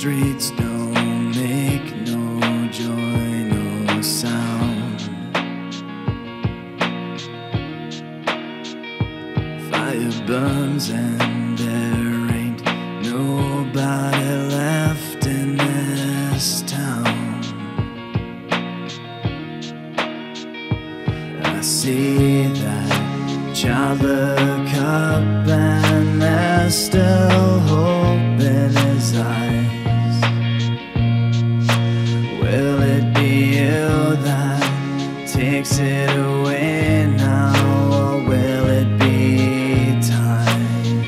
streets don't make no joy, no sound. Fire burns and there ain't nobody left in this town. I see that child look up and there's still hope takes it away now, or will it be time?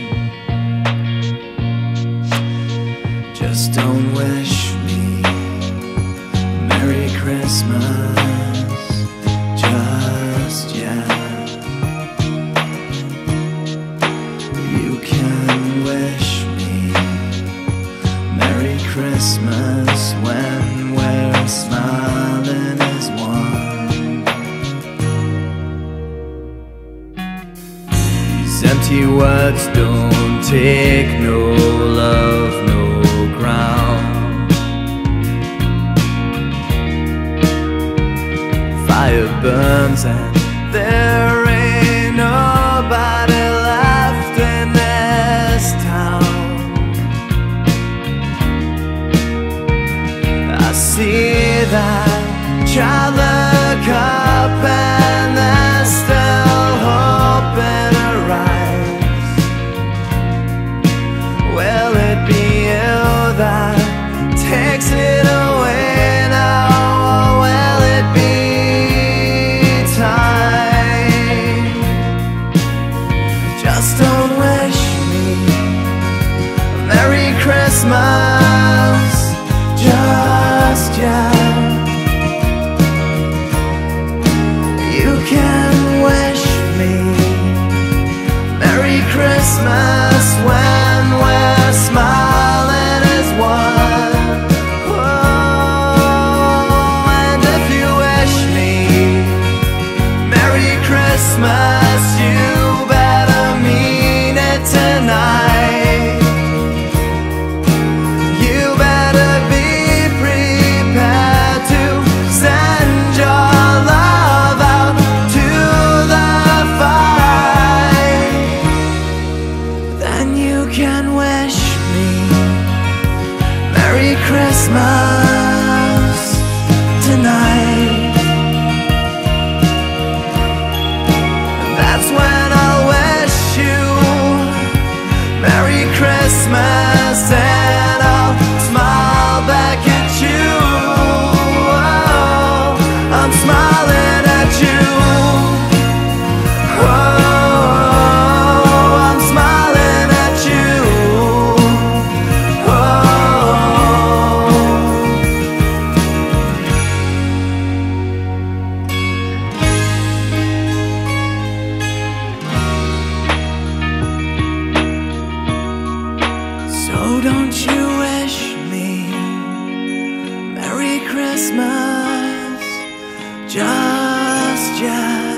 Just don't wish me Merry Christmas take no love, no ground. Fire burns and there ain't nobody left in this town. I see that child Christmas just yet. You can wish me Merry Christmas Christmas. Christmas, just, just.